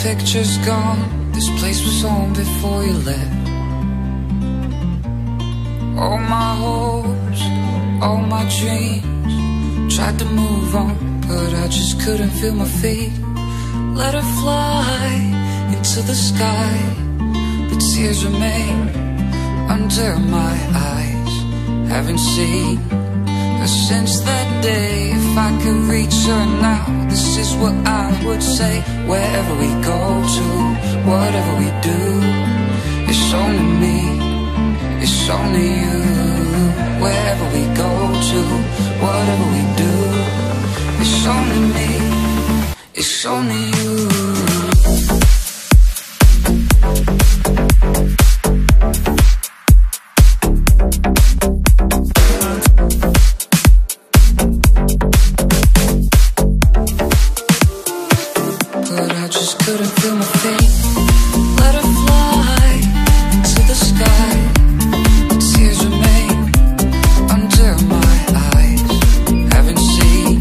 picture's gone. This place was home before you left. All my hopes, all my dreams. Tried to move on, but I just couldn't feel my feet. Let her fly into the sky, but tears remain under my eyes. Haven't seen since that day. If I could reach her now, this is what I would say. Wherever we go to, whatever we do, it's only me, it's only you. Wherever we go to, whatever we do, it's only me, it's only you. but I just couldn't feel my feet. Let her fly the sky. Tears remain under my eyes. Haven't seen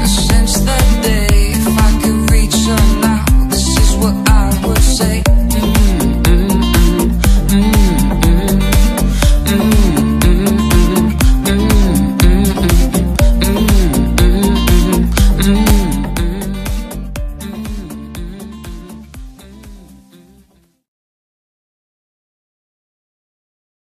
her since that day. If I could reach her now, this is what I would say.